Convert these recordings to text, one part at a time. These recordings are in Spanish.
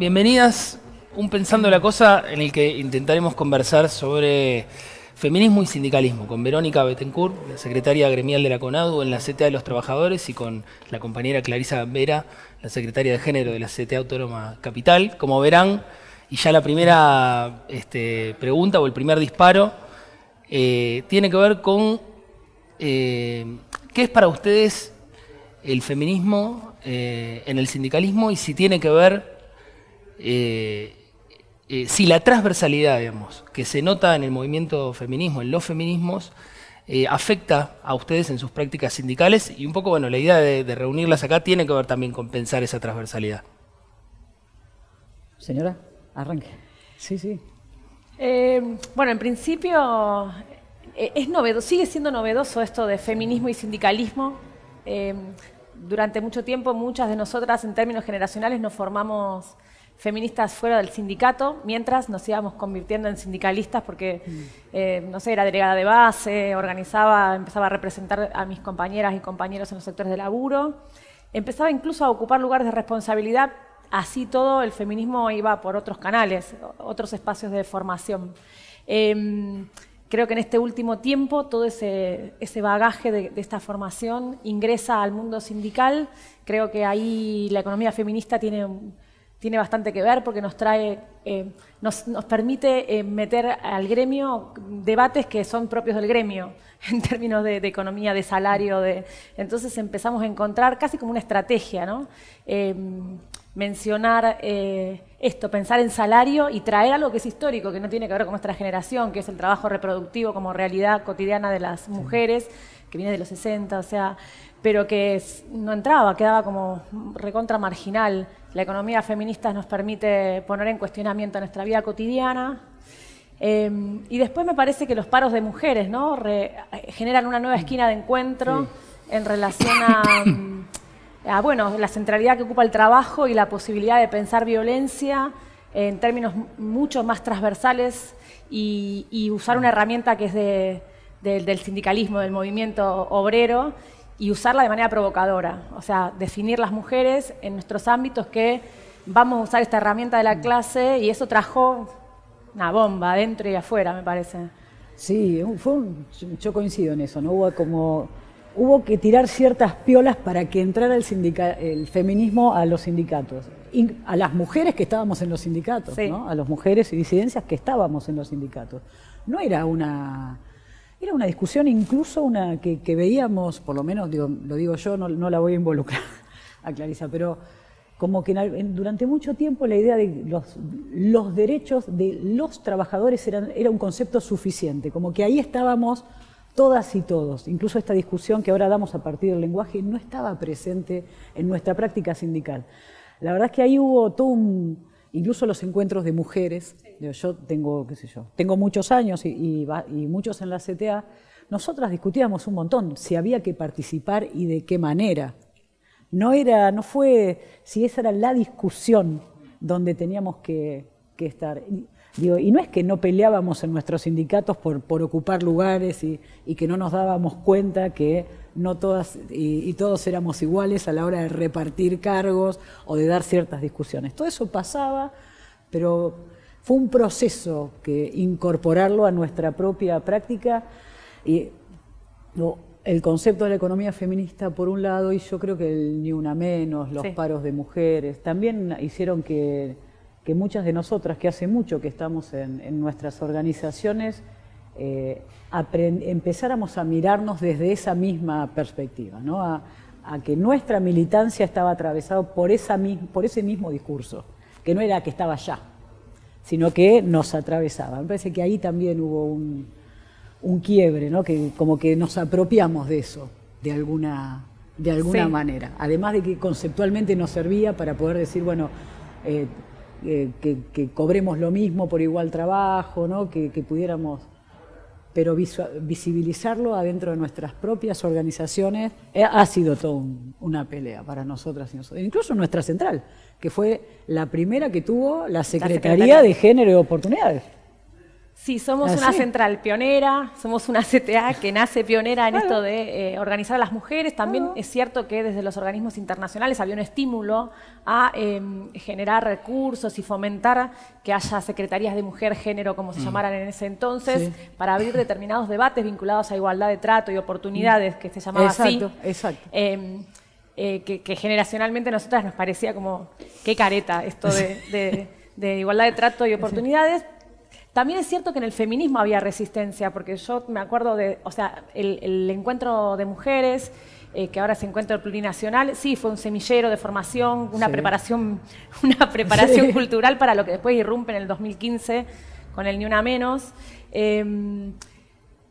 Bienvenidas, un Pensando la Cosa en el que intentaremos conversar sobre feminismo y sindicalismo con Verónica Betancourt, la secretaria gremial de la CONADU en la CTA de los Trabajadores y con la compañera Clarisa Vera, la secretaria de Género de la CTA Autónoma Capital. Como verán, y ya la primera este, pregunta o el primer disparo eh, tiene que ver con eh, qué es para ustedes el feminismo eh, en el sindicalismo y si tiene que ver eh, eh, si la transversalidad, digamos, que se nota en el movimiento feminismo, en los feminismos, eh, afecta a ustedes en sus prácticas sindicales y un poco, bueno, la idea de, reunirlas acá tiene que ver también con pensar esa transversalidad. Señora, arranque. Sí, sí. bueno, en principio es novedoso, sigue siendo novedoso esto de feminismo y sindicalismo. durante mucho tiempo muchas de nosotras en términos generacionales nos formamos feministas fuera del sindicato, mientras nos íbamos convirtiendo en sindicalistas porque, mm. eh, no sé, era delegada de base, organizaba, empezaba a representar a mis compañeras y compañeros en los sectores de laburo, empezaba incluso a ocupar lugares de responsabilidad, así todo el feminismo iba por otros canales, otros espacios de formación. Em, creo que en este último tiempo todo ese, bagaje de, de, esta formación ingresa al mundo sindical. Creo que ahí la economía feminista tiene un, tiene bastante que ver porque nos trae, eh, nos, permite eh, meter al gremio debates que son propios del gremio en términos de, economía, de salario, de, entonces empezamos a encontrar casi como una estrategia, ¿no? Eh, mencionar esto, pensar en salario y traer algo que es histórico, que no tiene que ver con nuestra generación, que es el trabajo reproductivo como realidad cotidiana de las mujeres, que viene de los 60, o sea, pero que no entraba, quedaba como recontra marginal. La economía feminista nos permite poner en cuestionamiento nuestra vida cotidiana. Em, y después me parece que los paros de mujeres ¿no? generan una nueva esquina de encuentro en relación a, bueno, la centralidad que ocupa el trabajo y la posibilidad de pensar violencia en términos mucho más transversales y, usar una herramienta que es del sindicalismo, del movimiento obrero, y usarla de manera provocadora. O sea, definir las mujeres en nuestros ámbitos que vamos a usar esta herramienta de la mm. clase y eso trajo una bomba adentro y afuera, me parece. Sí, fue yo coincido en eso, ¿no? Hubo como hubo que tirar ciertas piolas para que entrara el, el feminismo a los sindicatos, a las mujeres que estábamos en los sindicatos, ¿no? a las mujeres y disidencias que estábamos en los sindicatos. No era una era una discusión incluso una que, veíamos, por lo menos lo digo yo, no, la voy a involucrar a Clarisa, pero como que durante mucho tiempo la idea de los, derechos de los trabajadores era un concepto suficiente, como que ahí estábamos todas y todos. Incluso esta discusión que ahora damos a partir del lenguaje no estaba presente en nuestra práctica sindical. La verdad es que ahí hubo todo un, incluso los encuentros de mujeres, yo tengo, qué sé yo, tengo muchos años y, muchos en la CTA, nosotras discutíamos un montón si había que participar y de qué manera. No era, no fue si esa era la discusión donde teníamos que, estar. Y no es que no peleábamos en nuestros sindicatos por, por ocupar lugares y, que no nos dábamos cuenta que no todas y, todos éramos iguales a la hora de repartir cargos o de dar ciertas discusiones. Todo eso pasaba, pero fue un proceso que incorporarlo a nuestra propia práctica y el concepto de la economía feminista por un lado y yo creo que el ni una menos, los paros de mujeres, también hicieron que, muchas de nosotras, que hace mucho que estamos en nuestras organizaciones, eh, empezáramos a mirarnos desde esa misma perspectiva, ¿no? a, que nuestra militancia estaba atravesada por, esa, por ese mismo discurso, que no era que estaba allá, sino que nos atravesaba. Me parece que ahí también hubo un, quiebre, ¿no? que como que nos apropiamos de eso, de alguna, de alguna manera. Además de que conceptualmente nos servía para poder decir, bueno, eh, eh, que, cobremos lo mismo por igual trabajo, ¿no? que pudiéramos pero visibilizarlo adentro de nuestras propias organizaciones eh, ha sido toda una pelea para nosotras y nosotros. Incluso nuestra central, que fue la primera que tuvo la Secretaría, de Género y Oportunidades. Sí, somos una central pionera, somos una CTA que nace pionera en esto de eh, organizar a las mujeres. También es cierto que desde los organismos internacionales había un estímulo a em, generar recursos y fomentar que haya secretarías de mujer, género, como se mm. llamaran en ese entonces, para abrir determinados debates vinculados a igualdad de trato y oportunidades, que se llamaba exacto, así. Exacto. Em, eh, que, generacionalmente a nosotras nos parecía como, qué careta esto de, de igualdad de trato y oportunidades, también es cierto que en el feminismo había resistencia, porque yo me acuerdo de, o sea, el, encuentro de mujeres, eh, que ahora se encuentra plurinacional, sí, fue un semillero de formación, una preparación, una preparación cultural para lo que después irrumpe en el 2015 con el Ni Una Menos. Em,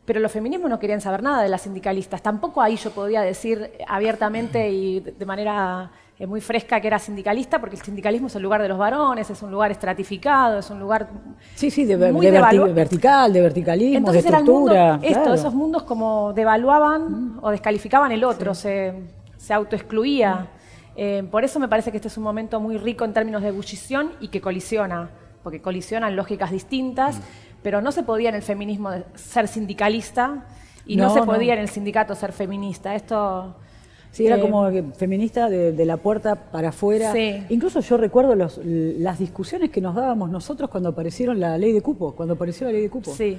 pero los feminismos no querían saber nada de las sindicalistas. Tampoco ahí yo podía decir abiertamente y de manera es muy fresca que era sindicalista, porque el sindicalismo es el lugar de los varones, es un lugar estratificado, es un lugar. Sí, sí, de, vertical, de verticalismo, de estructura. esto, esos mundos como devaluaban o descalificaban el otro, se, se autoexcluía. Eh, por eso me parece que este es un momento muy rico en términos de ebullición y que colisiona, porque colisionan lógicas distintas, mm. pero no se podía en el feminismo ser sindicalista y no, se podía en el sindicato ser feminista. Esto Sí, era como feminista de, la puerta para afuera. Incluso yo recuerdo las discusiones que nos dábamos nosotros cuando aparecieron la ley de cupo, cuando apareció la ley de cupo. Sí.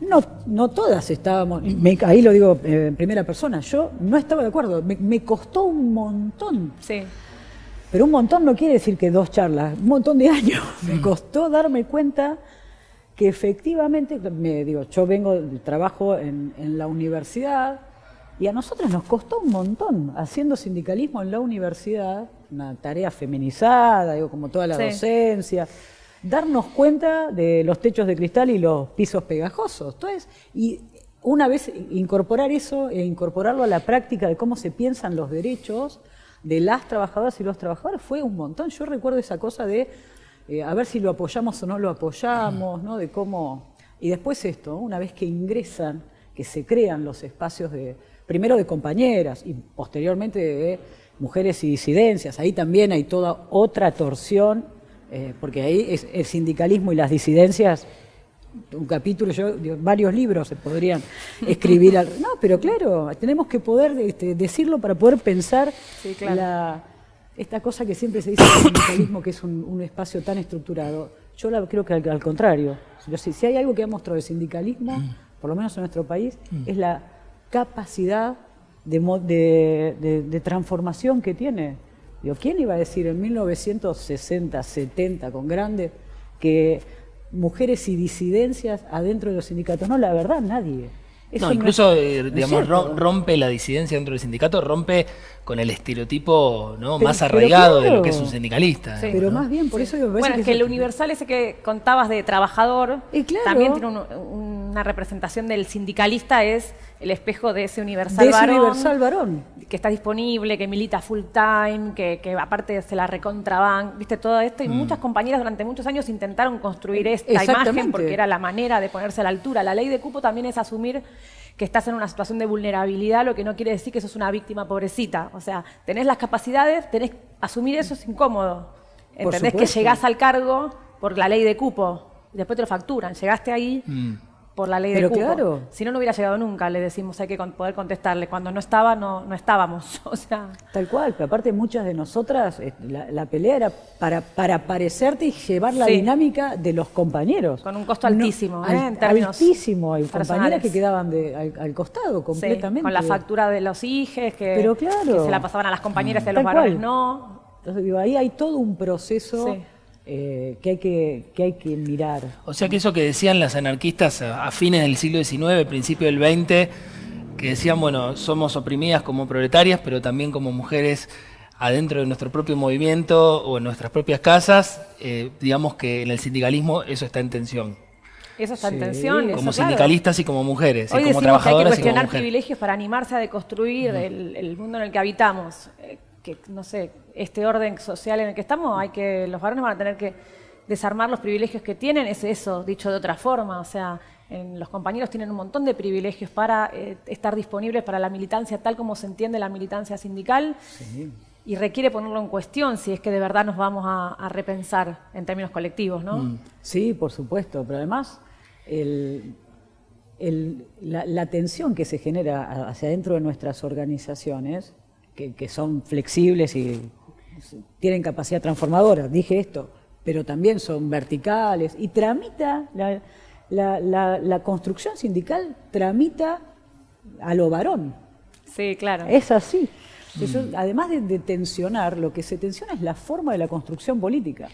No, no todas estábamos, ahí lo digo eh, en primera persona, yo no estaba de acuerdo, me, costó un montón. Sí. Pero un montón no quiere decir que dos charlas, un montón de años. Me costó darme cuenta que efectivamente, me digo, yo vengo, trabajo en, en la universidad, y a nosotros nos costó un montón, haciendo sindicalismo en la universidad, una tarea feminizada, digo, como toda la docencia, darnos cuenta de los techos de cristal y los pisos pegajosos. Entonces, y una vez incorporar eso e incorporarlo a la práctica de cómo se piensan los derechos de las trabajadoras y los trabajadores fue un montón. Yo recuerdo esa cosa de eh, a ver si lo apoyamos o no lo apoyamos, ¿no? De cómo. Y después esto, una vez que ingresan, que se crean los espacios de, primero de compañeras y posteriormente de mujeres y disidencias. Ahí también hay toda otra torsión, eh, porque ahí es el sindicalismo y las disidencias, un capítulo, yo, varios libros se podrían escribir. Al, no, pero claro, tenemos que poder este, decirlo para poder pensar esta cosa que siempre se dice del sindicalismo, que es un, espacio tan estructurado. Yo creo que al, contrario. Si, si, hay algo que ha mostrado el sindicalismo, mm. por lo menos en nuestro país, mm. es la capacidad de, transformación que tiene. Digo, ¿Quién iba a decir en 1960, 70, con grande, que mujeres y disidencias adentro de los sindicatos? No, la verdad, nadie no, incluso, eh, digamos, rompe la disidencia dentro del sindicato, rompe con el estereotipo ¿no? más arraigado de lo que es un sindicalista. pero más bien, por eso Bueno, es que, el universal ese que contabas de trabajador también tiene una representación del sindicalista, es el espejo de ese universal varón. universal varón. Que está disponible, que milita full time, que, aparte se la recontraban, viste todo esto. Y mm. muchas compañeras durante muchos años intentaron construir esta imagen porque era la manera de ponerse a la altura. La ley de cupo también es asumir que estás en una situación de vulnerabilidad, lo que no quiere decir que sos una víctima pobrecita. O sea, tenés las capacidades, tenés asumir eso es incómodo. ¿Entendés que llegás al cargo por la ley de cupo? Y después te lo facturan. Llegaste ahí. Mm por la ley de cupo. Claro. Si no, no hubiera llegado nunca, le decimos, hay que poder contestarle. Cuando no estaba, no, no estábamos. O sea. Tal cual, pero aparte muchas de nosotras, eh, la, pelea era para, para parecerte y llevar la dinámica de los compañeros. Con un costo altísimo, ¿eh? en términos Altísimo, hay compañeras que quedaban de, al, costado completamente. con la factura de los hijos, que, pero claro. que se la pasaban a las compañeras y a los varones no. Entonces, digo, ahí hay todo un proceso eh, que, hay que, que, hay que mirar. O sea que eso que decían las anarquistas a, fines del siglo XIX, principio del XX, que decían, bueno, somos oprimidas como proletarias, pero también como mujeres adentro de nuestro propio movimiento o en nuestras propias casas, eh, digamos que en el sindicalismo eso está en tensión. Eso está en tensión. Como sindicalistas y como mujeres, Hoy y como trabajadoras. Que hay que cuestionar privilegios para animarse a deconstruir el, el, mundo en el que habitamos. Eh, que, no sé, este orden social en el que estamos, hay que, los varones van a tener que desarmar los privilegios que tienen, es eso, dicho de otra forma, o sea, los compañeros tienen un montón de privilegios para eh, estar disponibles para la militancia tal como se entiende la militancia sindical. y requiere ponerlo en cuestión si es que de verdad nos vamos a, repensar en términos colectivos, ¿no? Mm. Sí, por supuesto, pero además la, tensión que se genera hacia dentro de nuestras organizaciones, que, son flexibles y tienen capacidad transformadora, dije esto, pero también son verticales y tramita, la, construcción sindical tramita a lo varón. Sí, claro. Es así. Mm. además de, tensionar, lo que se tensiona es la forma de la construcción política.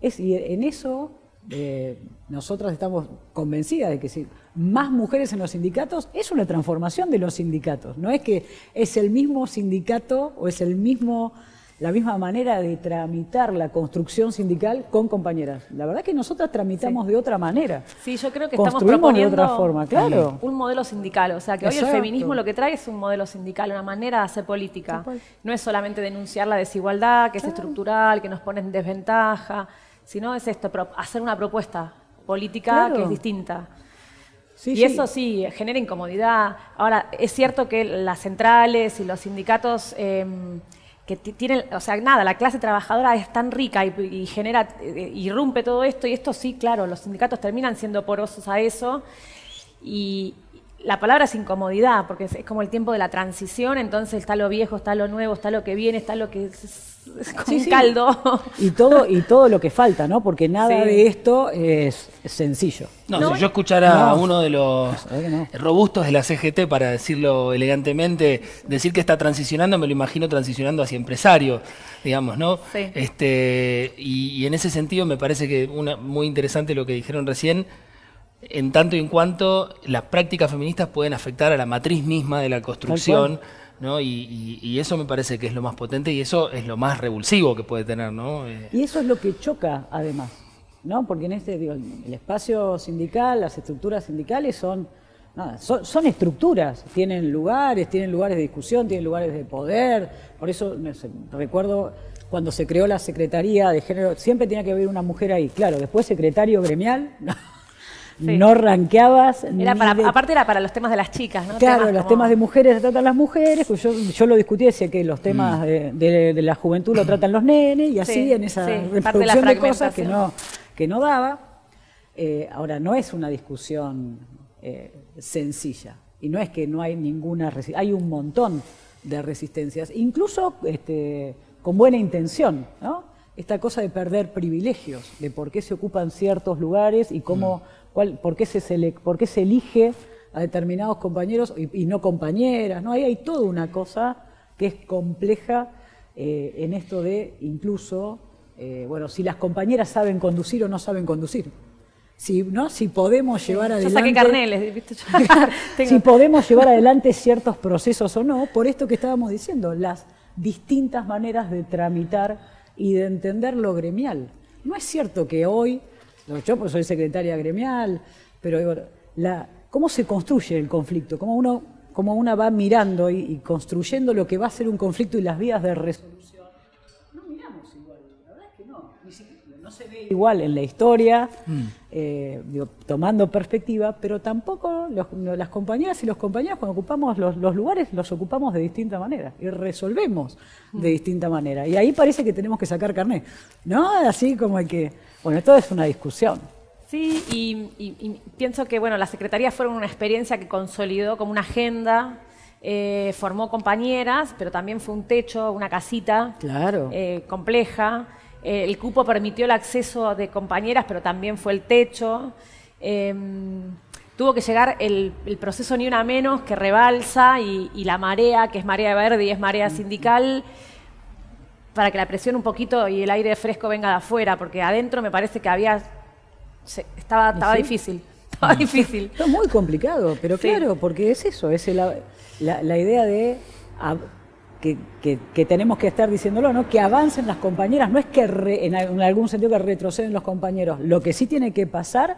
Es, y en eso eh, nosotras estamos convencidas de que si más mujeres en los sindicatos es una transformación de los sindicatos. No es que es el mismo sindicato o es el mismo la misma manera de tramitar la construcción sindical con compañeras. La verdad que nosotras tramitamos de otra manera. Sí, yo creo que estamos proponiendo de otra forma, claro. un modelo sindical. O sea, que hoy el feminismo lo que trae es un modelo sindical, una manera de hacer política. No es solamente denunciar la desigualdad, que es estructural, que nos pone en desventaja, sino es esto, hacer una propuesta política que es distinta. Y eso sí, genera incomodidad. Ahora, es cierto que las centrales y los sindicatos... Em, que tienen, o sea, nada, la clase trabajadora es tan rica y, genera, eh, irrumpe todo esto, y esto sí, claro, los sindicatos terminan siendo porosos a eso, y la palabra es incomodidad, porque es, como el tiempo de la transición, entonces está lo viejo, está lo nuevo, está lo que viene, está lo que es, como un caldo. Y todo, y todo lo que falta, ¿no? Porque nada de esto es sencillo. No, si yo escuchara a uno de los robustos de la CGT, para decirlo elegantemente, decir que está transicionando, me lo imagino transicionando hacia empresario, digamos, ¿no? Este, y, en ese sentido me parece que una, muy interesante lo que dijeron recién, en tanto y en cuanto las prácticas feministas pueden afectar a la matriz misma de la construcción. ¿no? Y, eso me parece que es lo más potente y eso es lo más revulsivo que puede tener. ¿no? Eh, y eso es lo que choca, además. ¿no? Porque en este, digo, el espacio sindical, las estructuras sindicales son, son, estructuras, tienen lugares, tienen lugares de discusión, tienen lugares de poder. Por eso recuerdo cuando se creó la Secretaría de Género, siempre tenía que haber una mujer ahí. Claro, después secretario gremial. no ranqueabas. Aparte era para los temas de las chicas, ¿no? Claro, los temas de mujeres se tratan las mujeres, pues yo, yo lo discutí, decía que los temas mm. de, la juventud lo tratan los nenes y así en esa reproducción de, cosas que no, que no daba. Eh, ahora, no es una discusión eh, sencilla y no es que no hay ninguna resistencia, hay un montón de resistencias, incluso este, con buena intención, ¿no? Esta cosa de perder privilegios, de por qué se ocupan ciertos lugares y cómo... Mm por, qué se por qué se elige a determinados compañeros y, no compañeras, ¿no? Ahí hay toda una cosa que es compleja eh, en esto de incluso, eh, bueno, si las compañeras saben conducir o no saben conducir. Si, ¿no? si podemos llevar adelante. carneles, si podemos llevar adelante ciertos procesos o no, por esto que estábamos diciendo, las distintas maneras de tramitar y de entender lo gremial. No es cierto que hoy yo pues soy secretaria gremial, pero la, ¿cómo se construye el conflicto? ¿Cómo uno, cómo una va mirando y, construyendo lo que va a ser un conflicto y las vías de resolución? No miramos igual, la verdad es que no. no se ve igual en la historia, mm. Eh, tomando perspectiva, pero tampoco las compañeras y los compañeros cuando ocupamos los, lugares los ocupamos de distinta manera y resolvemos de distinta manera. Y ahí parece que tenemos que sacar carnet, ¿no? Así como hay que bueno, esto es una discusión. Sí, y, pienso que bueno, las secretarías fueron una experiencia que consolidó como una agenda, eh, formó compañeras, pero también fue un techo, una casita claro. Eh, compleja. Eh, el cupo permitió el acceso de compañeras, pero también fue el techo. Em, tuvo que llegar el, proceso ni una menos que rebalsa y, y, la marea, que es marea verde y es marea sindical para que la presión un poquito y el aire fresco venga de afuera, porque adentro me parece que había. estaba estaba difícil. Estaba difícil. Es muy complicado, pero claro, porque es eso, es la, la, idea de. Que, tenemos que estar diciéndolo, ¿no? Que avancen las compañeras, no es que en algún sentido que retroceden los compañeros, lo que sí tiene que pasar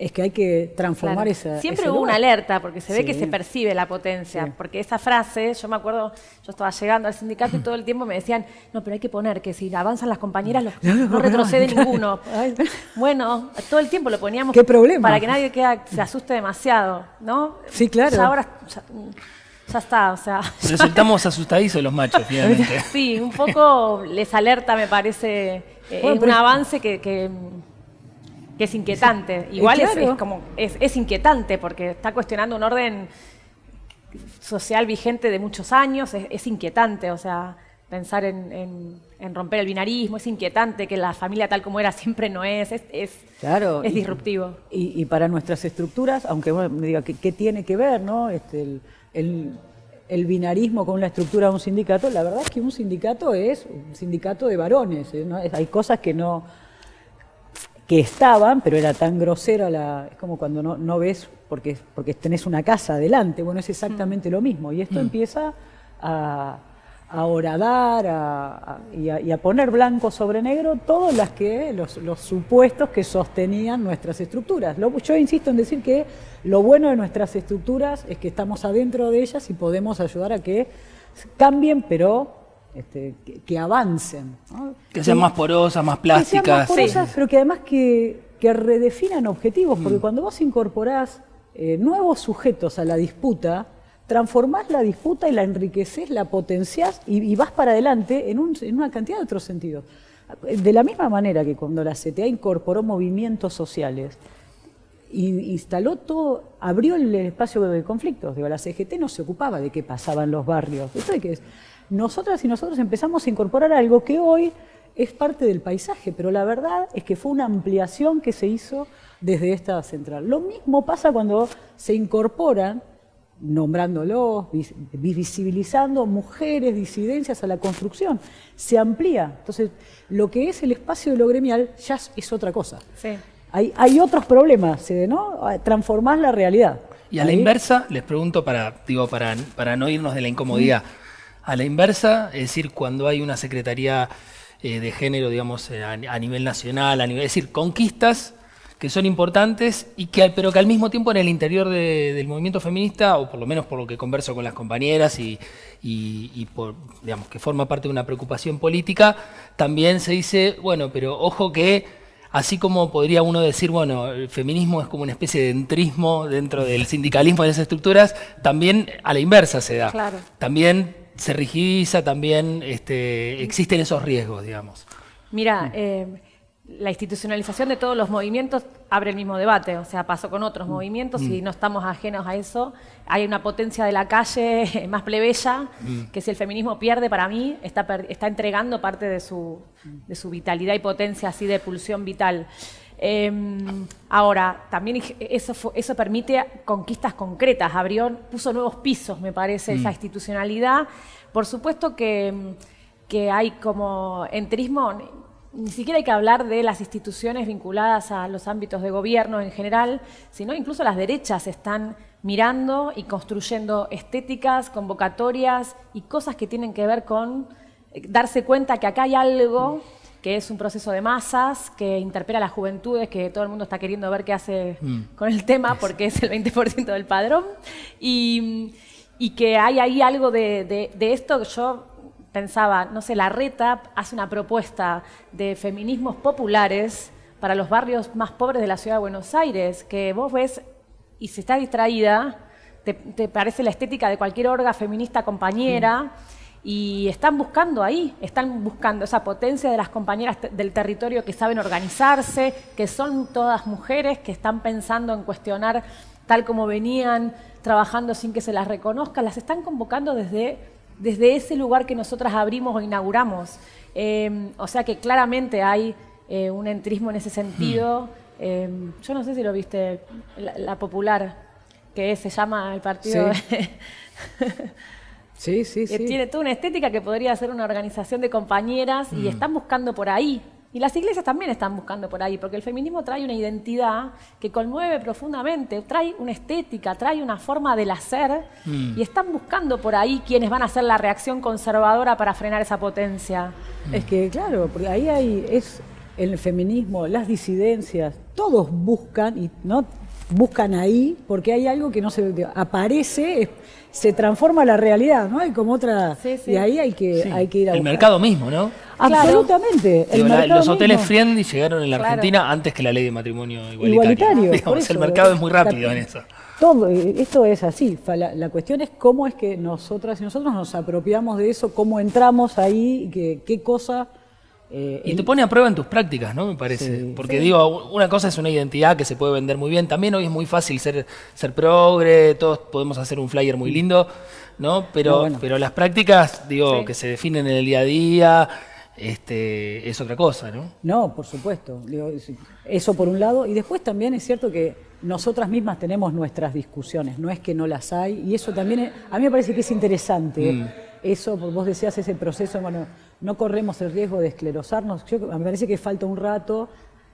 es que hay que transformar esa. Siempre hubo una alerta, porque se ve que se percibe la potencia. Porque esa frase, yo me acuerdo, yo estaba llegando al sindicato y todo el tiempo me decían, no, pero hay que poner que si avanzan las compañeras, no, retrocede ninguno. bueno, todo el tiempo lo poníamos ¿Qué problema? para que nadie se asuste demasiado, ¿no? Sí, claro. ahora ya está, o sea. Resultamos asustadizos los machos, finalmente. Sí, un poco les alerta, me parece, eh, Bueno, un avance que, que- que es inquietante. Igual es- claro. es, como, es, es inquietante porque está cuestionando un orden social vigente de muchos años, es, es inquietante, o sea, pensar en, en- en romper el binarismo, es inquietante que la familia tal como era siempre no es, es, es, Claro. es disruptivo. Y, y para nuestras estructuras, aunque bueno, me diga, ¿qué, qué tiene que ver no? este, el, el- el binarismo con la estructura de un sindicato? La verdad es que un sindicato es un sindicato de varones. ¿eh? hay cosas que no que estaban, pero era tan grosera la. Es como cuando no, no ves porque, porque tenés una casa adelante. Bueno, es exactamente lo mismo. Y esto empieza a, a horadar a- a- y, a, y a poner blanco sobre negro todos las que, los, los supuestos que sostenían nuestras estructuras. Lo- yo insisto en decir que lo bueno de nuestras estructuras es que estamos adentro de ellas y podemos ayudar a que cambien, pero este, que, que avancen. ¿no? Que sean Y- más porosas, más que sean más plásticas. porosas, pero que además que, que redefinan objetivos, porque cuando vos incorporás eh, nuevos sujetos a la disputa, transformás la disputa y la enriqueces, la potenciás y, vas para adelante en, un- en una cantidad de otros sentidos. De la misma manera que cuando la CTA incorporó movimientos sociales, instaló todo, abrió el espacio de conflictos. Digo, la CGT no se ocupaba de qué pasaba en los barrios. Esto que es- nosotras y nosotros empezamos a incorporar algo que hoy es parte del paisaje, pero la verdad es que fue una ampliación que se hizo desde esta central. Lo mismo pasa cuando se incorporan, nombrándolos, vis- visibilizando mujeres, disidencias a la construcción. Se amplía. Entonces, lo que es el espacio de lo gremial ya es- otra cosa. Sí. Hay, hay otros problemas. ¿no? Transformar la realidad. Y a la inversa, les pregunto para, digo, para, para no irnos de la incomodidad. A la inversa, es decir, cuando hay una secretaría eh, de género, digamos, eh, a, a nivel nacional, a nivel, es decir, conquistas que son importantes y que, pero que al mismo tiempo en el interior de- del movimiento feminista, o por lo menos por lo que converso con las compañeras y, y- y por, digamos, que forma parte de una preocupación política, también se dice, bueno, pero ojo que Así como podría uno decir, bueno, el feminismo es como una especie de entrismo dentro del sindicalismo de las estructuras, también a la inversa se da. Claro. También se rigidiza, también este, existen esos riesgos, digamos. Mira, eh, la institucionalización de todos los movimientos abre el mismo debate, o sea, pasó con otros movimientos y no estamos ajenos a eso. Hay una potencia de la calle más plebeya, que si el feminismo pierde, para mí, está, está entregando parte de su, de su vitalidad y potencia así de pulsión vital. Eh, ahora, también eso, eso permite conquistas concretas, abrió, puso nuevos pisos, me parece, esa institucionalidad. Por supuesto que, que hay como entrismo, ni siquiera hay que hablar de las instituciones vinculadas a los ámbitos de gobierno en general, sino incluso las derechas están mirando y construyendo estéticas, convocatorias y cosas que tienen que ver con eh, darse cuenta que acá hay algo que es un proceso de masas, que interpela a las juventudes, que todo el mundo está queriendo ver qué hace con el tema, porque es el 20% del padrón, y, y que hay ahí algo de, de- de esto que yo pensaba, no sé, la reta hace una propuesta de feminismos populares para los barrios más pobres de la ciudad de Buenos Aires, que vos ves y si estás distraída, te, te parece la estética de cualquier orga feminista compañera. Y están buscando ahí, están buscando esa potencia de las compañeras del territorio que saben organizarse, que son todas mujeres, que están pensando en cuestionar tal como venían trabajando sin que se las reconozca, las están convocando desde, desde ese lugar que nosotras abrimos o inauguramos. Eh, o sea que claramente hay eh, un entrismo en ese sentido. Eh, yo no sé si lo viste, la, la popular, que se llama el partido. Sí, sí, sí. tiene toda una estética que podría ser una organización de compañeras y están buscando por ahí. Y las iglesias también están buscando por ahí, porque el feminismo trae una identidad que conmueve profundamente, trae una estética, trae una forma del hacer, y están buscando por ahí quienes van a hacer la reacción conservadora para frenar esa potencia. Es que, claro, porque ahí hay, es, el feminismo, las disidencias, todos buscan y no buscan ahí porque hay algo que no se aparece, se transforma la realidad, ¿no? Hay como otra y ahí hay que hay que ir a el mercado mismo, ¿no? Absolutamente. los hoteles friendly llegaron en la Argentina antes que la ley de matrimonio igualitario. el mercado es muy rápido en eso. Todo, esto es así. La, cuestión es cómo es que nosotras y nosotros nos apropiamos de eso, cómo entramos ahí, qué, qué cosa eh, y te pone a prueba en tus prácticas, ¿no? Me parece. Porque digo, una cosa es una identidad que se puede vender muy bien. También hoy es muy fácil ser, ser progre, todos podemos hacer un flyer muy lindo, ¿no? Pero, pero las prácticas, digo, que se definen en el día a día, este, es otra cosa, ¿no? No, por supuesto. eso por un lado. Y después también es cierto que nosotras mismas tenemos nuestras discusiones, no es que no las hay. Y eso también, a mí me parece que es interesante. Mm. Eso, vos decías ese proceso, bueno no corremos el riesgo de esclerosarnos. Yo, me parece que falta un rato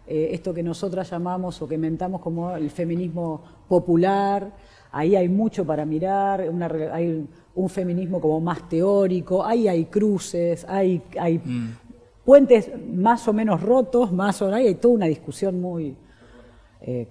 eh, esto que nosotras llamamos o que mentamos como el feminismo popular. Ahí hay mucho para mirar, hay un feminismo como más teórico, ahí hay cruces, hay, hay mm. puentes más o menos rotos, más o hay toda una discusión muy eh,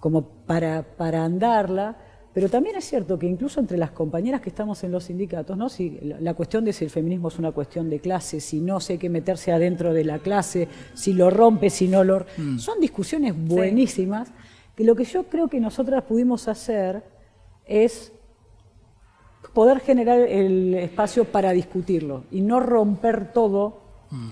como para, para andarla. Pero también es cierto que incluso entre las compañeras que estamos en los sindicatos, ¿no? si la cuestión de si el feminismo es una cuestión de clase, si no sé qué meterse adentro de la clase, si lo rompe, si no lo... Mm. Son discusiones buenísimas, que lo que yo creo que nosotras pudimos hacer es poder generar el espacio para discutirlo y no romper todo mm.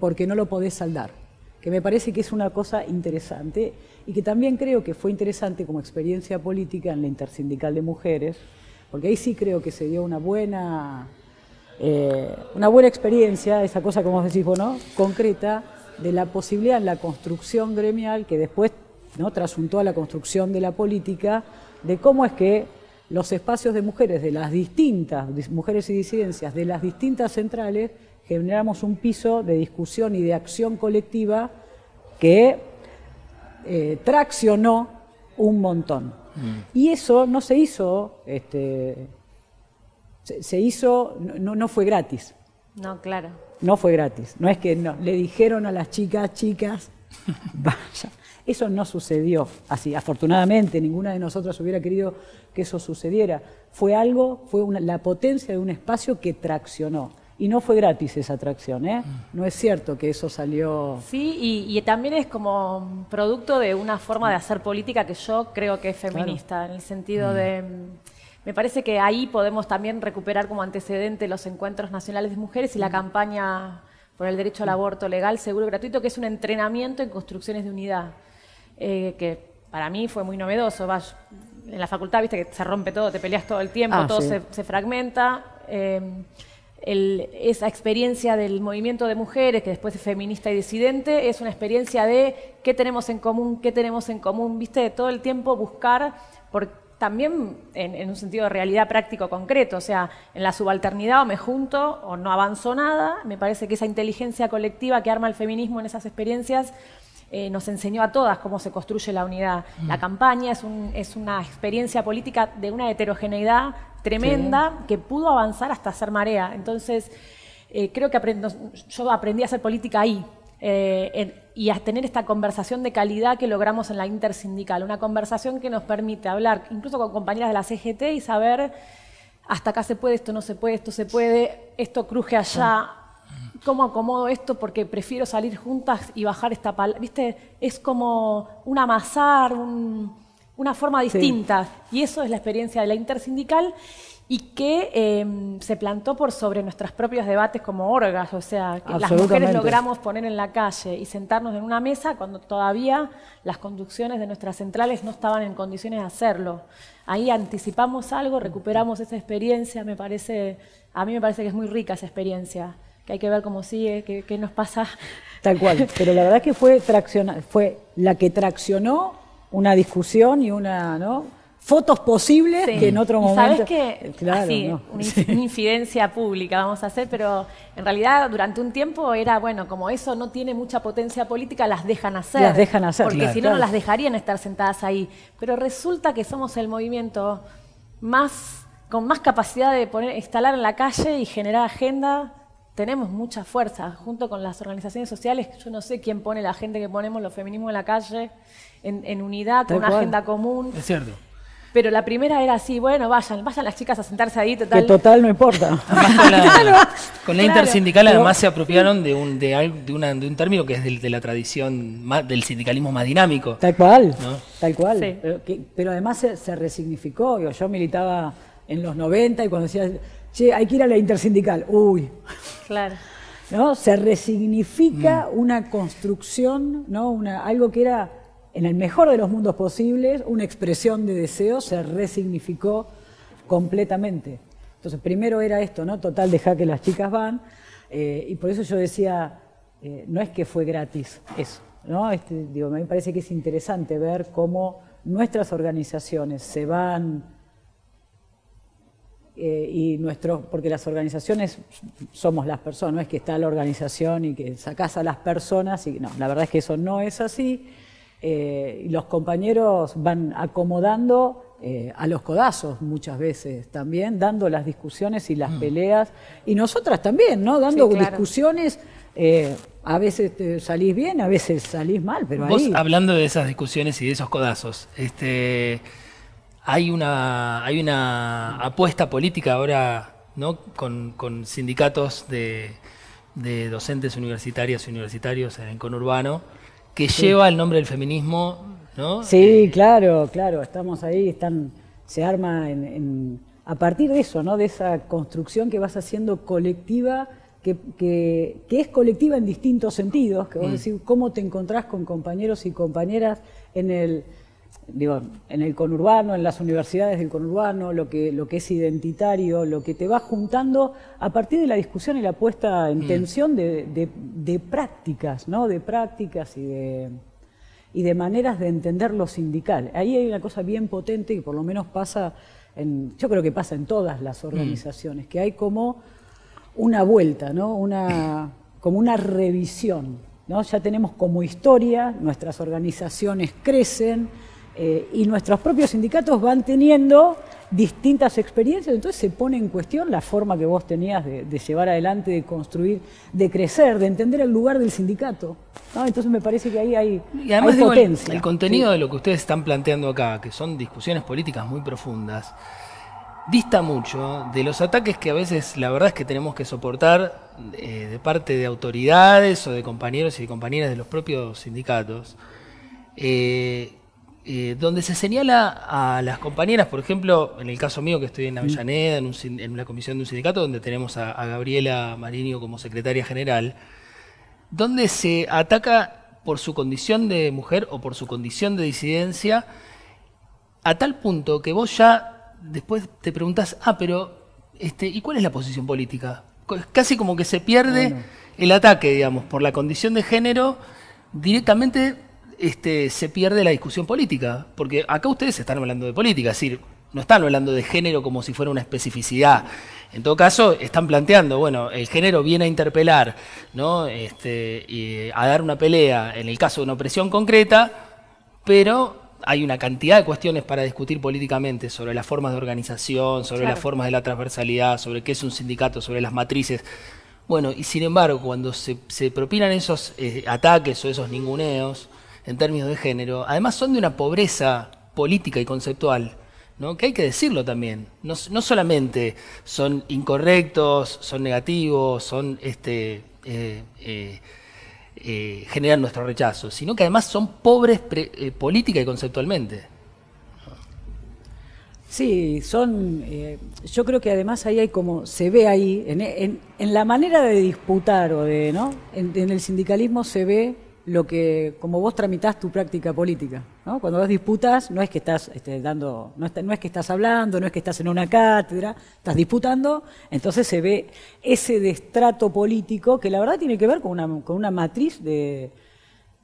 porque no lo podés saldar, que me parece que es una cosa interesante y que también creo que fue interesante como experiencia política en la intersindical de mujeres, porque ahí sí creo que se dio una buena, eh, una buena experiencia, esa cosa como decís vos, ¿no? concreta, de la posibilidad en la construcción gremial que después ¿no? trasuntó a la construcción de la política, de cómo es que los espacios de mujeres de las distintas, mujeres y disidencias de las distintas centrales, generamos un piso de discusión y de acción colectiva que eh, traccionó un montón. Mm. Y eso no se hizo, este, se, hizo, no, no, fue gratis. No, claro. No fue gratis. No es que no, le dijeron a las chicas, chicas, vaya. Eso no sucedió así. Afortunadamente, ninguna de nosotras hubiera querido que eso sucediera. Fue algo, fue la potencia de un espacio que traccionó. Y no fue gratis esa atracción, ¿eh? No es cierto que eso salió... Sí, y, también es como producto de una forma de hacer política que yo creo que es feminista, en el sentido mm. de... Me parece que ahí podemos también recuperar como antecedente los encuentros nacionales de mujeres y la mm. campaña por el derecho al aborto legal, seguro y gratuito, que es un entrenamiento en construcciones de unidad, eh, que para mí fue muy novedoso. Vas, en la facultad, viste que se rompe todo, te peleas todo el tiempo, ah, todo se, se, fragmenta. Eh, esa experiencia del movimiento de mujeres, que después es feminista y disidente, es una experiencia de qué tenemos en común, qué tenemos en común, viste, de todo el tiempo buscar, también en, un sentido de realidad práctico concreto, o sea, en la subalternidad o me junto o no avanzo nada, me parece que esa inteligencia colectiva que arma el feminismo en esas experiencias eh, nos enseñó a todas cómo se construye la unidad. La campaña es, es una experiencia política de una heterogeneidad tremenda que pudo avanzar hasta hacer marea. Entonces, eh, creo que yo aprendí a hacer política ahí. Eh, y a tener esta conversación de calidad que logramos en la intersindical, una conversación que nos permite hablar incluso con compañeras de la CGT y saber hasta acá se puede, esto no se puede, esto se puede, esto cruje allá, cómo acomodo esto porque prefiero salir juntas y bajar esta palabra, viste, es como un amasar, un, una forma distinta. Y eso es la experiencia de la intersindical y que em, se plantó por sobre nuestros propios debates como orgas, o sea, que las mujeres logramos poner en la calle y sentarnos en una mesa cuando todavía las conducciones de nuestras centrales no estaban en condiciones de hacerlo. Ahí anticipamos algo, recuperamos esa experiencia, me parece, a mí me parece que es muy rica esa experiencia, que hay que ver cómo sigue, qué, qué nos pasa. Tal cual, pero la verdad que fue, tracciona, fue la que traccionó una discusión y una, ¿no? Fotos posibles que en otro momento. Sabes que claro, una, infidencia pública vamos a hacer, pero en realidad durante un tiempo era bueno, como eso no tiene mucha potencia política, las dejan hacer. Las dejan hacer. Porque si no, no las dejarían estar sentadas ahí. Pero resulta que somos el movimiento más con más capacidad de poner, instalar en la calle y generar agenda tenemos mucha fuerza, junto con las organizaciones sociales, yo no sé quién pone la gente que ponemos los feminismos en la calle, en, unidad, con una agenda común. Es cierto. Pero la primera era así, bueno, vayan, vayan las chicas a sentarse ahí, total. Que total no importa. con la, intersindical además se apropiaron de un, de, de, un término que es de la tradición del sindicalismo más dinámico. Tal cual, tal cual. Pero, además se, resignificó. Yo, militaba en los 90 y cuando decía, che, hay que ir a la intersindical, uy. Claro. ¿No? Se resignifica una construcción, ¿no? Una, algo que era en el mejor de los mundos posibles, una expresión de deseo se resignificó completamente. Entonces, primero era esto, ¿no? Total, deja que las chicas van. Eh, y por eso yo decía, eh, no es que fue gratis eso, ¿no? Este, digo, a mí me parece que es interesante ver cómo nuestras organizaciones se van eh, y nuestro, porque las organizaciones somos las personas, no es que está la organización y que sacás a las personas, y no, la verdad es que eso no es así. Eh, y los compañeros van acomodando eh, a los codazos muchas veces también, dando las discusiones y las mm. peleas, y nosotras también, ¿no? Dando discusiones, eh, a veces salís bien, a veces salís mal, pero Vos, hablando de esas discusiones y de esos codazos, este, hay, una, hay una apuesta política ahora, ¿no? Con, sindicatos de, de docentes universitarias y universitarios en el conurbano, que lleva el nombre del feminismo, ¿no? Sí, eh, claro, claro, estamos ahí, están, se arma en, a partir de eso, ¿no? De esa construcción que vas haciendo colectiva, que, que, es colectiva en distintos sentidos, que vos mm. decís cómo te encontrás con compañeros y compañeras en el digo, en el conurbano, en las universidades del conurbano, lo que, lo que es identitario, lo que te va juntando a partir de la discusión y la puesta en mm. tensión de, prácticas, ¿no? De prácticas y de, y de maneras de entender lo sindical. Ahí hay una cosa bien potente que por lo menos pasa, en, yo creo que pasa en todas las mm. organizaciones, que hay como una vuelta, ¿no? Una, como una revisión. ¿no? Ya tenemos como historia, nuestras organizaciones crecen, eh, y nuestros propios sindicatos van teniendo distintas experiencias, entonces se pone en cuestión la forma que vos tenías de, llevar adelante, de construir, de crecer, de entender el lugar del sindicato. Entonces me parece que ahí hay, y además, potencia. El, contenido de lo que ustedes están planteando acá, que son discusiones políticas muy profundas, dista mucho de los ataques que a veces la verdad es que tenemos que soportar eh, de parte de autoridades o de compañeros y compañeras de los propios sindicatos. Eh, eh, donde se señala a las compañeras, por ejemplo, en el caso mío que estoy en Avellaneda, en, en una comisión de un sindicato, donde tenemos a, Gabriela Marinho como secretaria general, donde se ataca por su condición de mujer o por su condición de disidencia, a tal punto que vos ya después te preguntas, ah, pero, este, ¿y cuál es la posición política? Casi como que se pierde el ataque, digamos, por la condición de género directamente este, se pierde la discusión política. Porque acá ustedes están hablando de política, es decir, no están hablando de género como si fuera una especificidad. En todo caso, están planteando, bueno, el género viene a interpelar, ¿no? Este, y a dar una pelea en el caso de una opresión concreta, pero hay una cantidad de cuestiones para discutir políticamente sobre las formas de organización, sobre las formas de la transversalidad, sobre qué es un sindicato, sobre las matrices. Bueno, y sin embargo, cuando se, propinan esos eh, ataques o esos ninguneos, en términos de género, además son de una pobreza política y conceptual, ¿no? que hay que decirlo también. No, solamente son incorrectos, son negativos, son este, eh, eh, eh, generan nuestro rechazo, sino que además son pobres política y conceptualmente. Sí, son. yo creo que además ahí hay como se ve ahí en, la manera de disputar o de no, en el sindicalismo se ve lo que, como vos tramitás tu práctica política. ¿no? Cuando vos disputas, no es que estás este, dando, no, no, es que estás hablando, no es que estás en una cátedra, estás disputando, entonces se ve ese destrato político que la verdad tiene que ver con una, con una matriz de,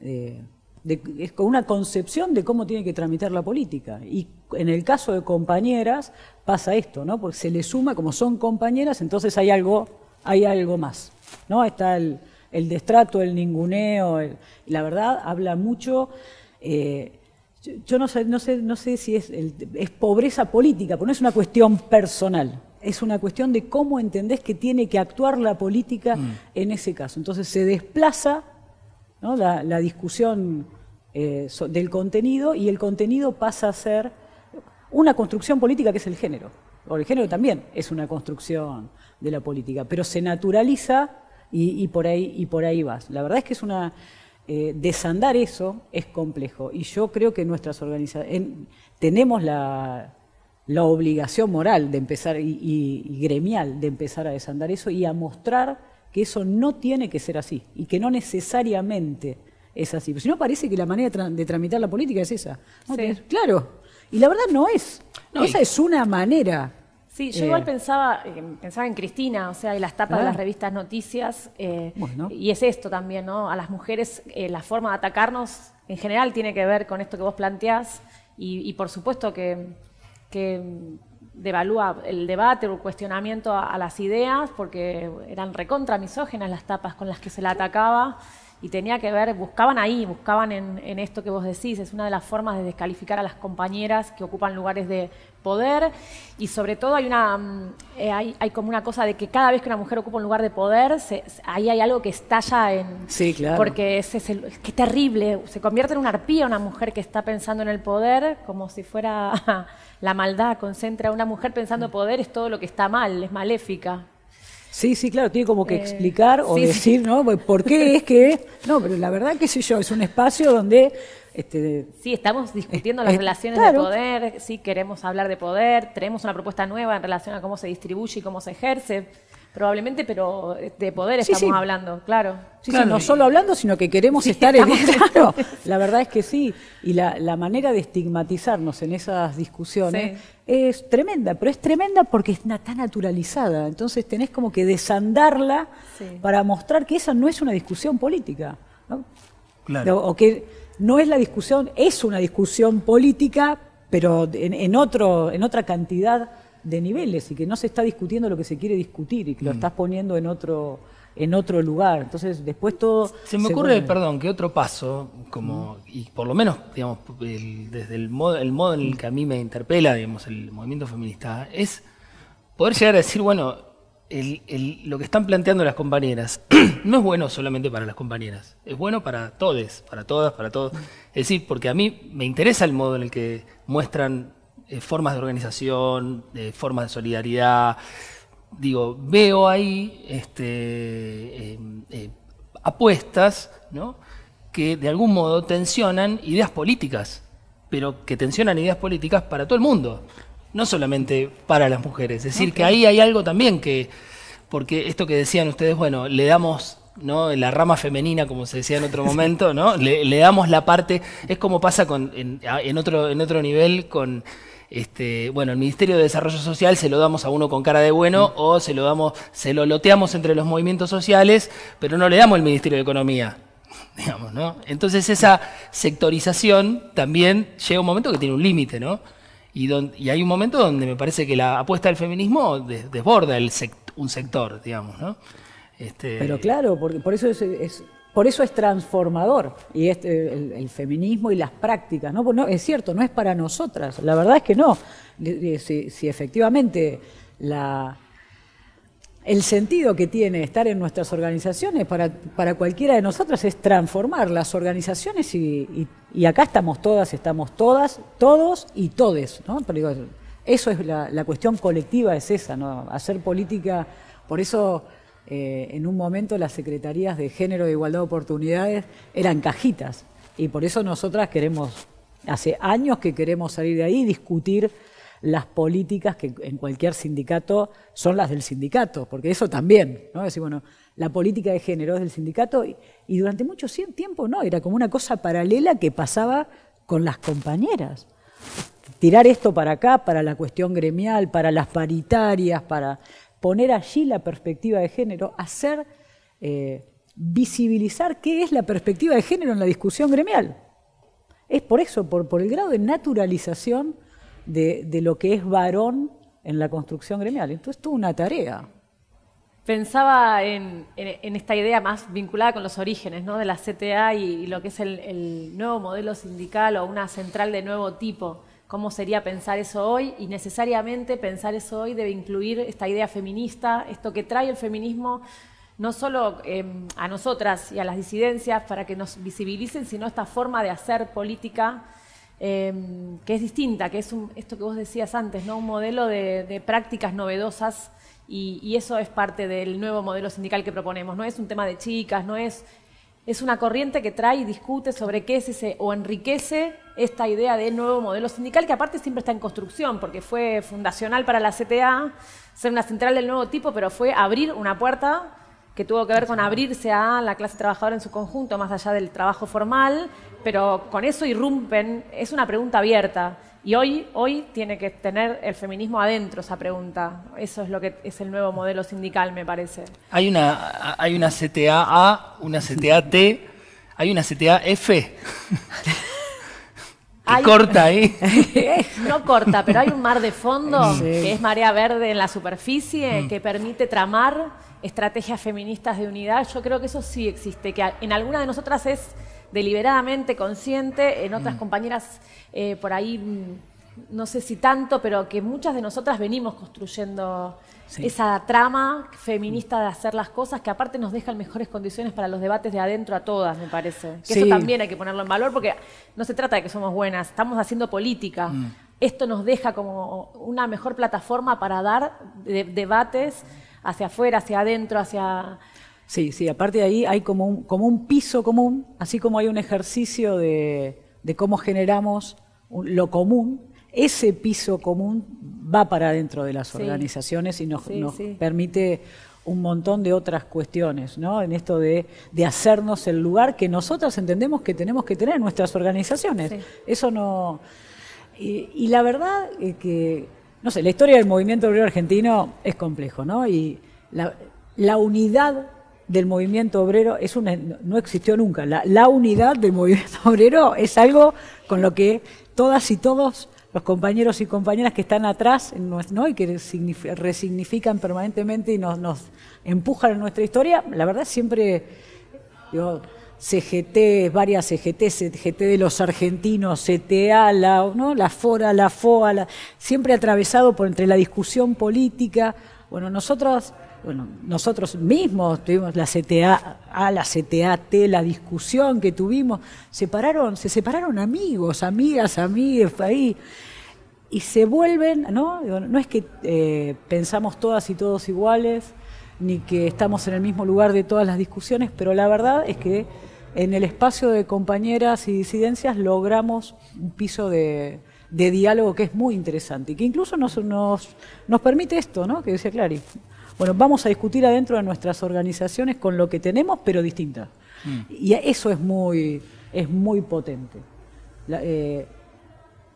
es con una concepción de cómo tiene que tramitar la política. Y en el caso de compañeras pasa esto, ¿no? Porque se le suma, como son compañeras, entonces hay algo, hay algo más. ¿no? Está el, el destrato, el ninguneo, la verdad habla mucho. Eh, yo no sé, no sé, no sé si es, es pobreza política, porque no es una cuestión personal. es una cuestión de cómo entendés que tiene que actuar la política Mm. en ese caso. Entonces se desplaza ¿no? la, la discusión eh, so- del contenido y el contenido pasa a ser una construcción política que es el género. O el género también es una construcción de la política, pero se naturaliza y, y por, ahí, y por ahí vas. La verdad es que es una... eh, desandar eso es complejo y yo creo que nuestras organizaciones tenemos la, la obligación moral de empezar y, y- y gremial de empezar a desandar eso y a mostrar que eso no tiene que ser así y que no necesariamente es así. Porque si no parece que la manera de, tra- de tramitar la política es esa. No, Sí. tenés- Claro. Y la verdad no es. No, esa es una manera. Sí, yo Eh, igual pensaba, eh, pensaba en Cristina, o sea, y las tapas de las revistas noticias, eh, Bueno. y es esto también, ¿no? A las mujeres, la forma de atacarnos en general tiene que ver con esto que vos planteás, y, y por supuesto que, que devalúa el debate o el cuestionamiento a, a las ideas, porque eran recontra misógenas las tapas con las que se la atacaba, y tenía que ver, buscaban ahí, buscaban en, en esto que vos decís, es una de las formas de descalificar a las compañeras que ocupan lugares de poder y sobre todo hay una mm, eh, hay, hay como una cosa de que cada vez que una mujer ocupa un lugar de poder, se- ahí hay algo que estalla en... Sí, claro. Porque es, es el- qué terrible, se convierte en una arpía una mujer que está pensando en el poder, como si fuera la maldad, concentra una mujer pensando en poder, es todo lo que está mal, es maléfica. Sí, sí, claro, tiene como que Eh, explicar o sí, sí. decir, ¿no? ¿Por qué es que.? No, pero la verdad, qué sé yo, es un espacio donde. Este, Sí, estamos discutiendo Eh, las eh, relaciones claro. de poder, sí, queremos hablar de poder, tenemos una propuesta nueva en relación a cómo se distribuye y cómo se ejerce, probablemente, pero de poder Sí, estamos sí. hablando, claro. Sí, Claro, sí, no solo hablando, sino que queremos Sí, estar en claro, La verdad es que sí. Y la, la manera de estigmatizarnos en esas discusiones Sí. es tremenda, pero es tremenda porque está tan naturalizada. Entonces tenés como que desandarla Sí. para mostrar que esa no es una discusión política. ¿no? Claro. O que no es la discusión, es una discusión política, pero en, en otro, en otra cantidad de niveles y que no se está discutiendo lo que se quiere discutir y que Mm. lo estás poniendo en otro, en otro lugar. Entonces después todo... Se me ocurre, vuelve- perdón, que otro paso, como, y por lo menos, digamos, el- desde el modo, el modo en el que a mí me interpela, digamos, el movimiento feminista, es poder llegar a decir, bueno, el- el- lo que están planteando las compañeras no es bueno solamente para las compañeras, es bueno para todos, para todas, para todos. Es decir, porque a mí me interesa el modo en el que muestran eh, formas de organización, eh, formas de solidaridad. Digo, veo ahí este, eh, apuestas ¿no? que de algún modo tensionan ideas políticas, pero que tensionan ideas políticas para todo el mundo, no solamente para las mujeres. Es decir, que ahí hay algo también que, porque esto que decían ustedes, bueno, le damos ¿no? la rama femenina, como se decía en otro momento, ¿no? le, le damos la parte, es como pasa con, en, a- en otro, en otro nivel con... Este, bueno, el Ministerio de Desarrollo Social se lo damos a uno con cara de bueno o se lo damos, se lo loteamos entre los movimientos sociales, pero no le damos el Ministerio de Economía. Digamos, ¿no? Entonces esa sectorización también llega un momento que tiene un límite, ¿no? Y, don- y hay un momento donde me parece que la apuesta del feminismo des- desborda el sect- un sector, digamos, ¿no? Este, Pero claro, porque por eso es, es- por eso es transformador y este, el, feminismo y las prácticas, ¿no? Pues no, es cierto, no es para nosotras, la verdad es que no. Si, efectivamente la, el sentido que tiene estar en nuestras organizaciones para, para cualquiera de nosotras es transformar las organizaciones y, y- y acá estamos todas, estamos todas, todos y todes, ¿no? Pero digo, eso es la, la cuestión colectiva, es esa, ¿no? Hacer política, por eso eh, en un momento las secretarías de género e igualdad de oportunidades eran cajitas y por eso nosotras queremos, hace años que queremos salir de ahí y discutir las políticas que en cualquier sindicato son las del sindicato, porque eso también, ¿no? Es decir, bueno, la política de género es del sindicato y, durante mucho tiempo no, era como una cosa paralela que pasaba con las compañeras. Tirar esto para acá, para la cuestión gremial, para las paritarias, para poner allí la perspectiva de género, hacer eh, visibilizar qué es la perspectiva de género en la discusión gremial. Es por eso, por, el grado de naturalización de, de lo que es varón en la construcción gremial. Entonces, es toda una tarea. Pensaba en, esta idea más vinculada con los orígenes ¿no? de la CTA y, lo que es el nuevo modelo sindical o una central de nuevo tipo. Cómo sería pensar eso hoy y necesariamente pensar eso hoy debe incluir esta idea feminista, esto que trae el feminismo no solo em, a nosotras y a las disidencias para que nos visibilicen, sino esta forma de hacer política em, que es distinta, que es esto que vos decías antes, ¿no? un modelo de, prácticas novedosas y, eso es parte del nuevo modelo sindical que proponemos. No es un tema de chicas, no es es una corriente que trae y discute sobre qué es ese, o enriquece esta idea de nuevo modelo sindical, que aparte siempre está en construcción, porque fue fundacional para la CTA ser una central del nuevo tipo, pero fue abrir una puerta que tuvo que ver con abrirse a la clase trabajadora en su conjunto, más allá del trabajo formal, pero con eso irrumpen, es una pregunta abierta. Y hoy, hoy tiene que tener el feminismo adentro esa pregunta. Eso es lo que es el nuevo modelo sindical, me parece. Hay una, hay una CTA A, una CTA T, hay una CTA F. que corta ahí. no corta, pero hay un mar de fondo que es marea verde en la superficie mm. que permite tramar estrategias feministas de unidad. Yo creo que eso sí existe, que en alguna de nosotras es deliberadamente consciente, en otras mm. compañeras eh, por ahí, mm, no sé si tanto, pero que muchas de nosotras venimos construyendo esa trama feminista de hacer las cosas que aparte nos deja en mejores condiciones para los debates de adentro a todas, me parece. Que eso también hay que ponerlo en valor porque no se trata de que somos buenas, estamos haciendo política. Mm. Esto nos deja como una mejor plataforma para dar debates hacia afuera, hacia adentro, hacia Sí, sí, aparte de ahí hay como un, como un piso común, así como hay un ejercicio de, cómo generamos lo común, ese piso común va para adentro de las organizaciones y nos, permite un montón de otras cuestiones, ¿no? En esto de, hacernos el lugar que nosotros entendemos que tenemos que tener en nuestras organizaciones. Eso no. Y, la verdad es que, no sé, la historia del movimiento obrero argentino es complejo, ¿no? Y la, la unidad del movimiento obrero es una, no existió nunca. La, unidad del movimiento obrero es algo con lo que todas y todos los compañeros y compañeras que están atrás ¿no? y que resignifican permanentemente y nos, nos empujan en nuestra historia, la verdad siempre, digo, CGT, varias CGT, CGT de los argentinos, CTA, la, ¿no? la FORA, la FOA, siempre atravesado por entre la discusión política. Bueno, nosotros bueno, nosotros mismos tuvimos la CTA A, la CTA T, la discusión que tuvimos, separaron, se separaron amigos, amigas, amigas ahí, y se vuelven, ¿no? No es que eh, pensamos todas y todos iguales, ni que estamos en el mismo lugar de todas las discusiones, pero la verdad es que en el espacio de compañeras y disidencias logramos un piso de, diálogo que es muy interesante y que incluso nos, nos, nos permite esto, ¿no? Que decía Clary, bueno, vamos a discutir adentro de nuestras organizaciones con lo que tenemos, pero distintas. Mm. Y eso es muy, es muy potente. Eh,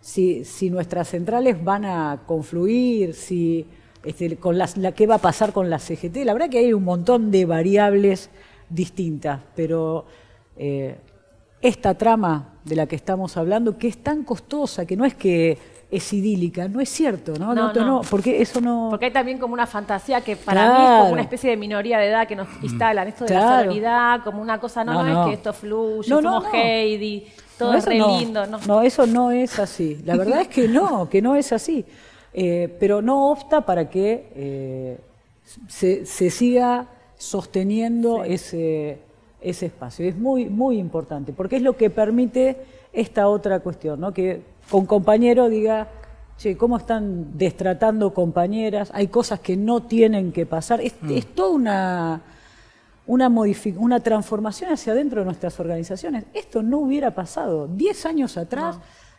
si, nuestras centrales van a confluir, si este, con la, qué va a pasar con la CGT, la verdad que hay un montón de variables distintas, pero eh, esta trama de la que estamos hablando, que es tan costosa, que no es que es idílica. No es cierto, ¿no? No, no, porque eso no... Porque hay también como una fantasía que para mí es como una especie de minoría de edad que nos mm. instalan esto de la sororidad, como una cosa, no, no, es que esto fluye, somos Heidi, todo es re lindo. No. eso no es así. La verdad es que no, que no es así. Eh, pero no obsta para que eh, se, siga sosteniendo ese, ese espacio. Es muy, muy importante, porque es lo que permite esta otra cuestión, ¿no? que con compañero diga, che, ¿cómo están destratando compañeras? Hay cosas que no tienen que pasar. Es, mm. toda una, una, una transformación hacia adentro de nuestras organizaciones. Esto no hubiera pasado. Diez años atrás,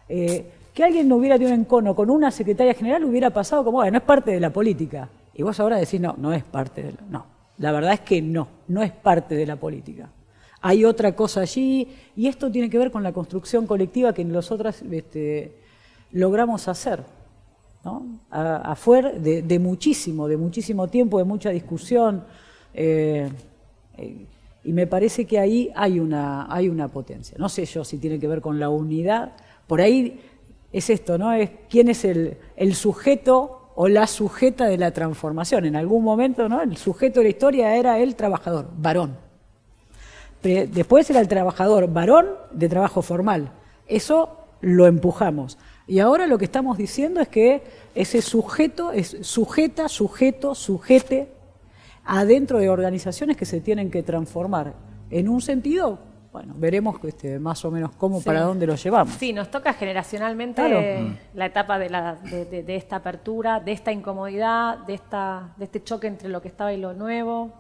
eh, que alguien no hubiera tenido un encono con una secretaria general hubiera pasado como, bueno, no es parte de la política. Y vos ahora decís, no, no es parte de la... No, la verdad es que no, no es parte de la política hay otra cosa allí, y esto tiene que ver con la construcción colectiva que nosotras este, logramos hacer, ¿no? afuera de, muchísimo, de muchísimo tiempo, de mucha discusión, eh, eh, y me parece que ahí hay una, hay una potencia. No sé yo si tiene que ver con la unidad, por ahí es esto, ¿no? Es quién es el, el sujeto o la sujeta de la transformación. En algún momento, ¿no? El sujeto de la historia era el trabajador, varón. Después era el trabajador varón de trabajo formal. Eso lo empujamos. Y ahora lo que estamos diciendo es que ese sujeto es sujeta, sujeto, sujete adentro de organizaciones que se tienen que transformar en un sentido bueno, veremos este, más o menos cómo, para dónde lo llevamos. Sí, nos toca generacionalmente la etapa de, la, de, esta apertura, de esta incomodidad, de, esta, de este choque entre lo que estaba y lo nuevo.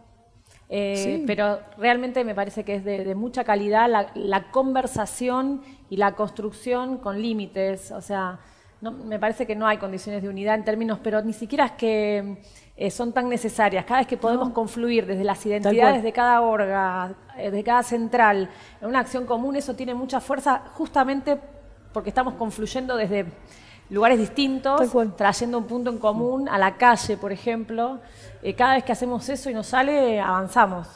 Eh, pero realmente me parece que es de, mucha calidad la, la, conversación y la construcción con límites. O sea, no, me parece que no hay condiciones de unidad en términos, pero ni siquiera es que eh, son tan necesarias. Cada vez que podemos confluir desde las identidades de cada órgano, eh, de cada central, en una acción común, eso tiene mucha fuerza justamente porque estamos confluyendo desde lugares distintos, trayendo un punto en común a la calle, por ejemplo. Eh, cada vez que hacemos eso y nos sale, avanzamos.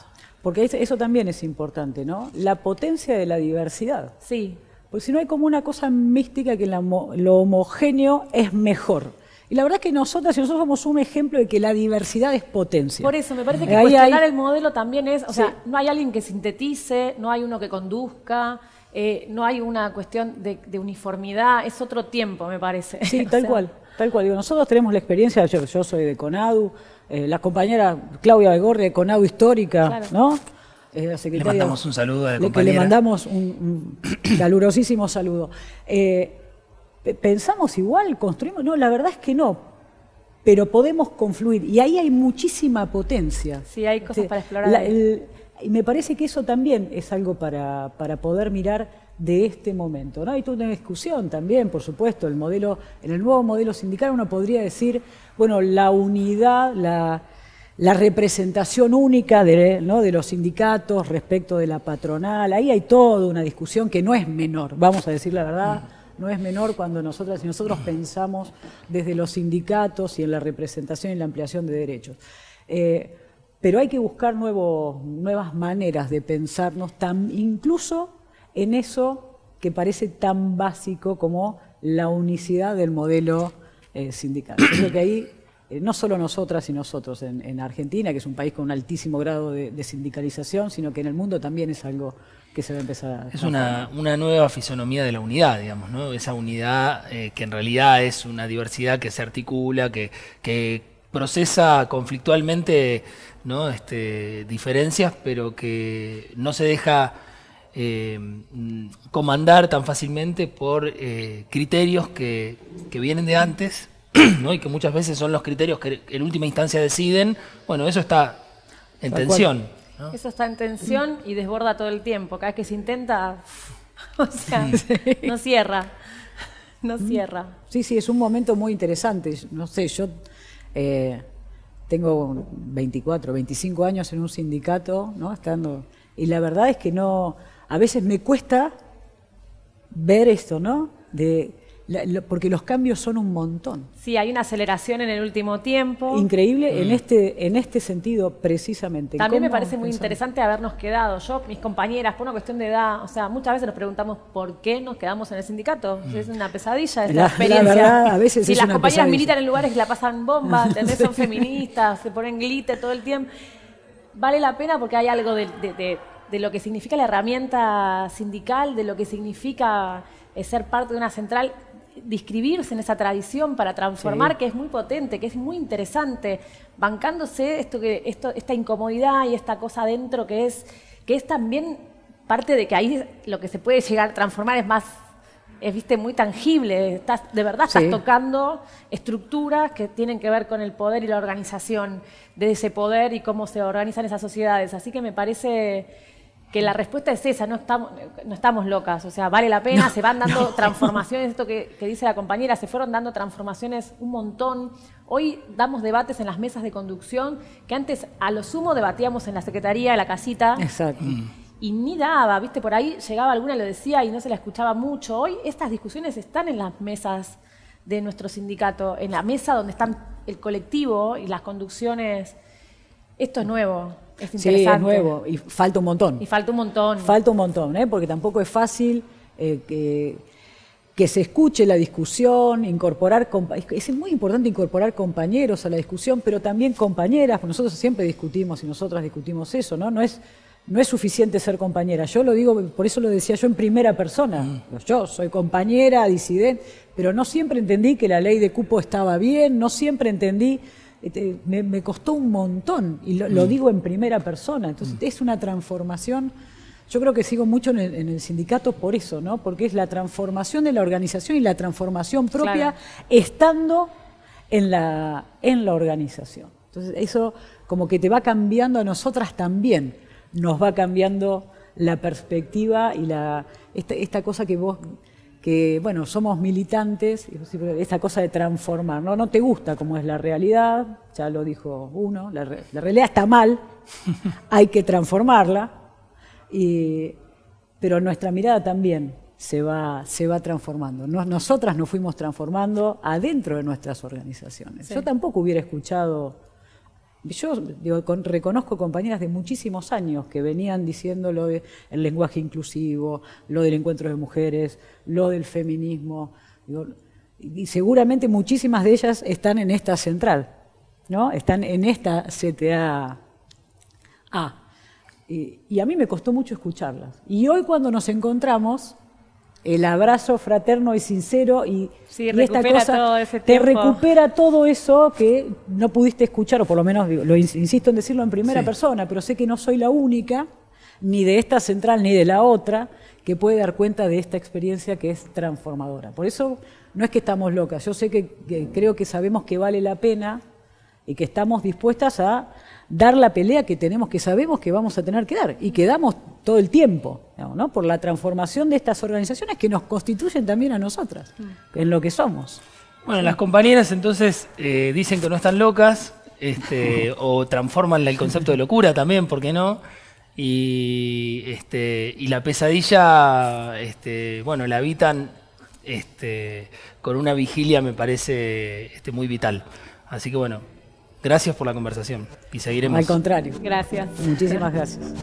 Porque eso también es importante, ¿no? La potencia de la diversidad. Sí. Porque si no hay como una cosa mística que lo homogéneo es mejor. Y la verdad es que nosotras y nosotros somos un ejemplo de que la diversidad es potencia. Por eso, me parece que cuestionar el modelo también es, o sea, no hay alguien que sintetice, no hay uno que conduzca, eh, no hay una cuestión de, uniformidad, es otro tiempo, me parece. Sí, tal cual, tal cual. Digo, nosotros tenemos la experiencia, yo, yo soy de CONADU, eh, la compañera Claudia Begorri de CONADU Histórica, ¿no? Eh, la le mandamos un saludo a la compañera. Que le mandamos un, un calurosísimo saludo. Eh, ¿Pensamos igual? ¿Construimos? No, la verdad es que no. Pero podemos confluir. Y ahí hay muchísima potencia. Sí, hay cosas para explorar. Y me parece que eso también es algo para, poder mirar de este momento. ¿no? Hay toda una discusión también, por supuesto, el modelo, en el nuevo modelo sindical uno podría decir, bueno, la unidad, la, representación única de, ¿no? de los sindicatos respecto de la patronal, ahí hay toda una discusión que no es menor, vamos a decir la verdad. No es menor cuando nosotras y nosotros pensamos desde los sindicatos y en la representación y la ampliación de derechos. Eh, pero hay que buscar nuevas maneras de pensarnos, tan, incluso en eso que parece tan básico como la unicidad del modelo eh, sindical. Creo que ahí, eh, no solo nosotras y nosotros en, Argentina, que es un país con un altísimo grado de sindicalización, sino que en el mundo también es algo que se va a empezar Es una, nueva fisonomía de la unidad, digamos, ¿no? Esa unidad eh, que en realidad es una diversidad que se articula, que, que procesa conflictualmente ¿no? este, diferencias, pero que no se deja eh, comandar tan fácilmente por eh, criterios que, que, vienen de antes ¿no? y que muchas veces son los criterios que en última instancia deciden. Bueno, eso está en tensión. Eso está en tensión y desborda todo el tiempo. Cada vez que se intenta, o sea, no cierra. No mm. cierra. Sí, sí, es un momento muy interesante. No sé, yo eh, tengo 24, 25 años en un sindicato, ¿no? Estando, y la verdad es que no, a veces me cuesta ver esto, ¿no? De porque los cambios son un montón. Sí, hay una aceleración en el último tiempo. Increíble en mm. este en este sentido precisamente. También me parece muy interesante habernos quedado. Yo, mis compañeras, por una cuestión de edad, o sea, muchas veces nos preguntamos por qué nos quedamos en el sindicato. Mm. Es una pesadilla esta experiencia. a veces si las compañeras militan en lugares que la pasan bomba, Son feministas, se ponen glitter todo el tiempo. Vale la pena porque hay algo de, de lo que significa la herramienta sindical, de lo que significa eh, ser parte de una central describirse en esa tradición para transformar, que es muy potente, que es muy interesante, bancándose esto que, esto, esta incomodidad y esta cosa adentro que es, que es también parte de que ahí lo que se puede llegar a transformar es más, es viste, muy tangible. Estás, de verdad estás tocando estructuras que tienen que ver con el poder y la organización de ese poder y cómo se organizan esas sociedades. Así que me parece que la respuesta es esa, no estamos, no estamos locas, o sea, vale la pena, se van dando transformaciones, esto que, dice la compañera, se fueron dando transformaciones un montón. Hoy damos debates en las mesas de conducción que antes a lo sumo debatíamos en la secretaría, en la casita. Exacto. Y ni daba, viste, por ahí llegaba alguna y lo decía y no se la escuchaba mucho. Hoy estas discusiones están en las mesas de nuestro sindicato, en la mesa donde están el colectivo y las conducciones. Esto es nuevo. Es sí, es nuevo y falta un montón. Y falta un montón. Falta un montón, ¿eh? porque tampoco es fácil eh, que, que, se escuche la discusión, incorporar... Es muy importante incorporar compañeros a la discusión, pero también compañeras, porque nosotros siempre discutimos y nosotras discutimos eso, ¿no? No es, no es suficiente ser compañera. Yo lo digo, por eso lo decía yo en primera persona. Mm. Yo soy compañera, disidente, pero no siempre entendí que la ley de cupo estaba bien, no siempre entendí, este, me, costó un montón, y lo, mm. digo en primera persona, entonces mm. es una transformación. Yo creo que sigo mucho en el, sindicato por eso, ¿no? Porque es la transformación de la organización y la transformación propia estando en la, en la organización. Entonces, eso como que te va cambiando a nosotras también, nos va cambiando la perspectiva y la, esta, cosa que vos, que bueno, somos militantes, esta cosa de transformar, ¿no? No te gusta cómo es la realidad, ya lo dijo uno, la, realidad está mal, hay que transformarla, pero nuestra mirada también se va, se va transformando. nosotras nos fuimos transformando adentro de nuestras organizaciones. Yo tampoco hubiera escuchado yo reconozco compañeras de muchísimos años que venían diciendo lo del lenguaje inclusivo, lo del encuentro de mujeres, lo del feminismo. y seguramente muchísimas de ellas están en esta central, ¿no? Están en esta CTA A. y a mí me costó mucho escucharlas. Y hoy cuando nos encontramos, el abrazo fraterno y sincero y, esta cosa te recupera todo eso que no pudiste escuchar, o por lo menos lo insisto en decirlo en primera persona, pero sé que no soy la única, ni de esta central ni de la otra, que puede dar cuenta de esta experiencia que es transformadora. Por eso no es que estamos locas, yo sé que creo que sabemos que vale la pena y que estamos dispuestas a dar la pelea que tenemos, que sabemos que vamos a tener que dar y que damos todo el tiempo, ¿no? por la transformación de estas organizaciones que nos constituyen también a nosotras, en lo que somos. Bueno, las compañeras entonces eh, dicen que no están locas, este, o transforman el concepto de locura también, ¿por qué no? Y, este, y la pesadilla, este, bueno, la habitan este, con una vigilia, me parece este, muy vital. Así que bueno, Gracias por la conversación y seguiremos. Al contrario. Gracias. Muchísimas gracias.